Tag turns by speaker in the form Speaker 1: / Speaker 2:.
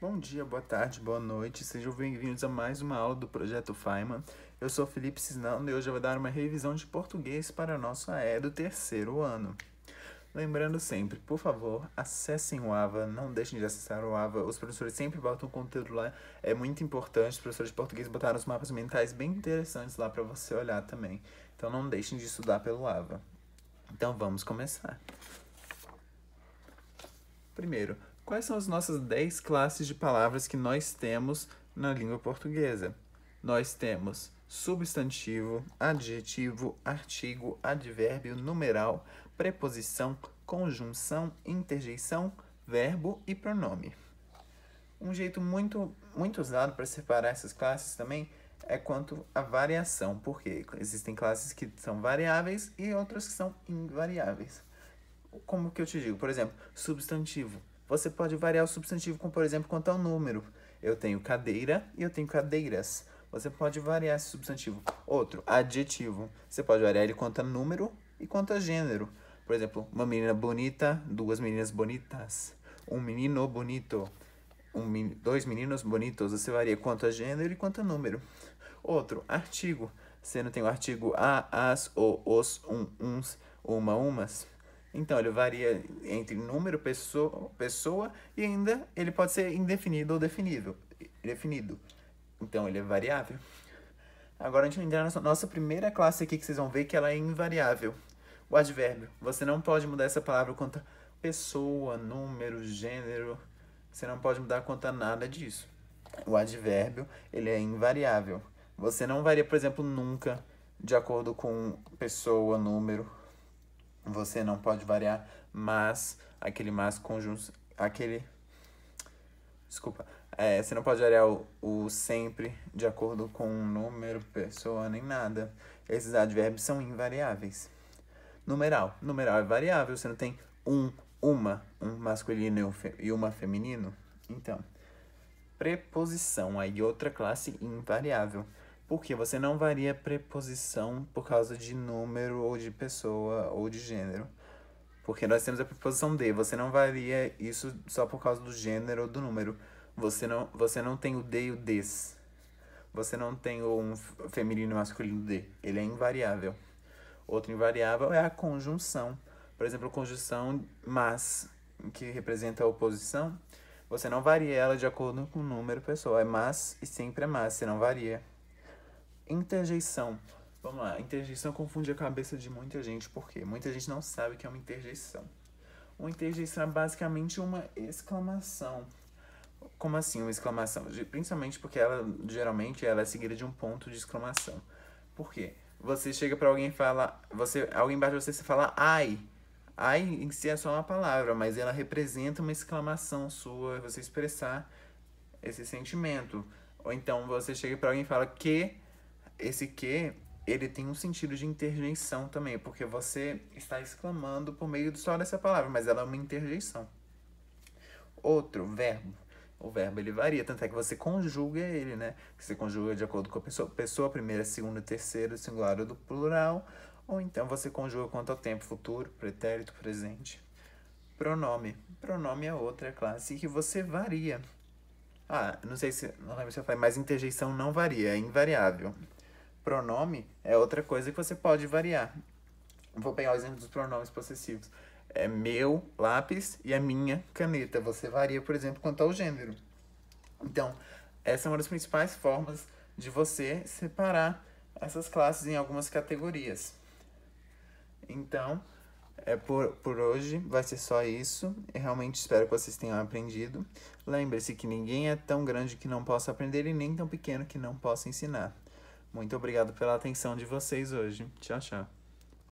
Speaker 1: Bom dia, boa tarde, boa noite, sejam bem-vindos a mais uma aula do Projeto Feynman. Eu sou Felipe Cisnando e hoje eu vou dar uma revisão de português para a nossa AE do terceiro ano. Lembrando sempre, por favor, acessem o AVA, não deixem de acessar o AVA. Os professores sempre botam conteúdo lá, é muito importante. Os professores de português botaram os mapas mentais bem interessantes lá para você olhar também. Então não deixem de estudar pelo AVA. Então vamos começar. Primeiro, quais são as nossas 10 classes de palavras que nós temos na língua portuguesa? Nós temos substantivo, adjetivo, artigo, advérbio, numeral, preposição, conjunção, interjeição, verbo e pronome. Um jeito muito, muito usado para separar essas classes também é quanto à variação, porque existem classes que são variáveis e outras que são invariáveis. Como que eu te digo? Por exemplo, substantivo. Você pode variar o substantivo com, por exemplo, quanto ao número. Eu tenho cadeira e eu tenho cadeiras. Você pode variar esse substantivo. Outro, adjetivo. Você pode variar ele quanto a número e quanto a gênero. Por exemplo, uma menina bonita, duas meninas bonitas. Um menino bonito, um, dois meninos bonitos. Você varia quanto a gênero e quanto a número. Outro, artigo. Você não tem o artigo a, as, o, os, um, uns, uma, umas. Então, ele varia entre número, pessoa, pessoa e ainda ele pode ser indefinido ou definido, definido. Então, ele é variável. Agora, a gente vai entrar na nossa primeira classe aqui, que vocês vão ver que ela é invariável. O advérbio. Você não pode mudar essa palavra quanto pessoa, número, gênero. Você não pode mudar quanto nada disso. O advérbio, ele é invariável. Você não varia, por exemplo, nunca de acordo com pessoa, número. Você não pode variar mas, aquele mas conjunto, aquele... Desculpa. É, você não pode variar o, o sempre de acordo com número, pessoa, nem nada. Esses advérbios são invariáveis. Numeral. Numeral é variável. Você não tem um, uma, um masculino e uma feminino. Então, preposição. Aí outra classe invariável. Porque você não varia preposição por causa de número ou de pessoa ou de gênero. Porque nós temos a preposição de. Você não varia isso só por causa do gênero ou do número. Você não, você não tem o de e o des. Você não tem um feminino e masculino de. Ele é invariável. Outro invariável é a conjunção. Por exemplo, a conjunção mas, que representa a oposição. Você não varia ela de acordo com o número pessoa. É mas e sempre é mas. Você não varia. Interjeição. Vamos lá. Interjeição confunde a cabeça de muita gente. Por quê? Muita gente não sabe o que é uma interjeição. Uma interjeição é basicamente uma exclamação. Como assim uma exclamação? Principalmente porque ela, geralmente, ela é seguida de um ponto de exclamação. Por quê? Você chega para alguém e fala, você, alguém de você você fala ai. Ai em si é só uma palavra, mas ela representa uma exclamação sua, você expressar esse sentimento. Ou então você chega para alguém e fala que esse que ele tem um sentido de interjeição também, porque você está exclamando por meio só dessa palavra, mas ela é uma interjeição. Outro verbo o verbo ele varia, tanto é que você conjuga ele, né? Você conjuga de acordo com a pessoa, pessoa primeira, segunda, terceira, singular do plural, ou então você conjuga quanto ao tempo futuro, pretérito, presente. Pronome. Pronome é outra classe que você varia. Ah, não sei se, não lembro se eu falei, mas interjeição não varia, é invariável. Pronome é outra coisa que você pode variar. Vou pegar o exemplo dos pronomes possessivos é meu lápis e a minha caneta. Você varia, por exemplo, quanto ao gênero. Então, essa é uma das principais formas de você separar essas classes em algumas categorias. Então, é por, por hoje vai ser só isso. Eu realmente espero que vocês tenham aprendido. Lembre-se que ninguém é tão grande que não possa aprender e nem tão pequeno que não possa ensinar. Muito obrigado pela atenção de vocês hoje. Tchau, tchau.